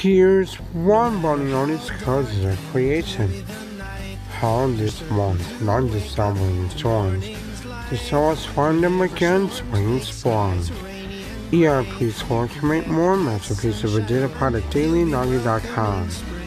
Here's one bunny on its causes creation. How this month, not the summer joins, the souls find them again spring spawn. ERP Store to make more masterpieces of a data product DailyNoggy.com.